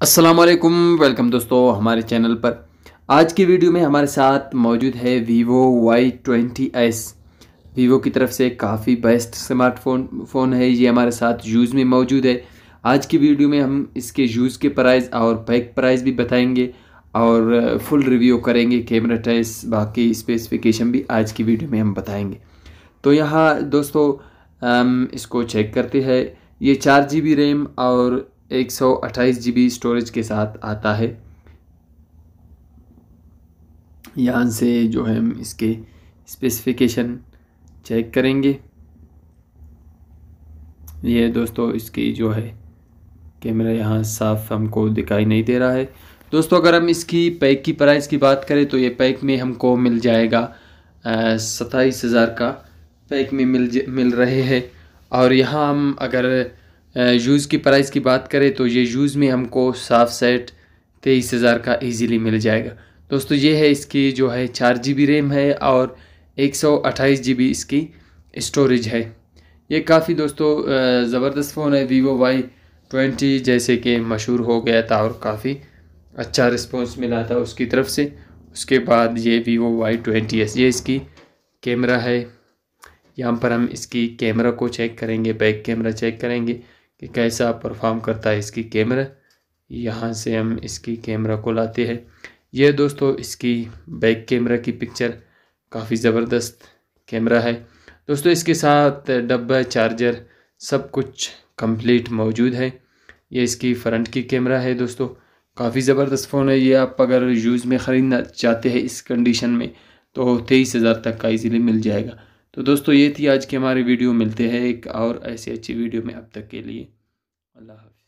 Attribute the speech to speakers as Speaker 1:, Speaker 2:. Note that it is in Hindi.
Speaker 1: असलकुम वेलकम दोस्तों हमारे चैनल पर। आज की वीडियो में हमारे साथ मौजूद है Vivo Y twenty S Vivo की तरफ़ से काफ़ी बेस्ट स्मार्टफ़ोन फ़ोन है, ये हमारे साथ यूज़ में मौजूद है। आज की वीडियो में हम इसके यूज़ के प्राइस और पैक प्राइस भी बताएँगे और फुल रिव्यू करेंगे कैमरा टेस्ट बाकी स्पेसिफिकेशन भी आज की वीडियो में हम बताएँगे। तो यहाँ दोस्तों इसको चेक करते हैं। ये चार जी बी रैम और एक सौ अट्ठाईस जी बी स्टोरेज के साथ आता है। यहाँ से जो है हम इसके स्पेसिफिकेशन चेक करेंगे। ये दोस्तों इसकी जो है कैमरा यहाँ साफ़ हमको दिखाई नहीं दे रहा है। दोस्तों अगर हम इसकी पैक की प्राइस की बात करें तो ये पैक में हमको मिल जाएगा सत्ताईस हज़ार का पैक में मिल मिल रहे हैं। और यहाँ हम अगर यूज़ की प्राइस की बात करें तो ये यूज़ में हमको साफ़ सेट तेईस हज़ार का इजीली मिल जाएगा। दोस्तों, ये है इसकी जो है चार जी बी रैम है और एक सौ अट्ठाईस जी बी इसकी स्टोरेज है। ये काफ़ी दोस्तों ज़बरदस्त फ़ोन है वीवो वाई ट्वेंटी जैसे कि मशहूर हो गया था और काफ़ी अच्छा रिस्पॉन्स मिला था उसकी तरफ़ से। उसके बाद ये वीवो वाई ट्वेंटी एस ये इसकी कैमरा है। यहाँ पर हम इसकी कैमरा को चेक करेंगे बैक कैमरा चेक करेंगे। कि कैसा परफॉर्म करता है इसकी कैमरा यहाँ से हम इसकी कैमरा को लाते हैं। यह दोस्तों, इसकी बैक कैमरा की पिक्चर काफ़ी ज़बरदस्त कैमरा है। दोस्तों, इसके साथ डब्बा चार्जर सब कुछ कंप्लीट मौजूद है। ये इसकी फ्रंट की कैमरा है दोस्तों। काफ़ी ज़बरदस्त फ़ोन है ये। आप अगर यूज़ में ख़रीदना चाहते हैं इस कंडीशन में तो तेईस हज़ार तक का इजीली मिल जाएगा। तो दोस्तों, ये थी आज की हमारी वीडियो। मिलते हैं एक और ऐसी अच्छी वीडियो में। अब तक के लिए अल्लाह हाफ़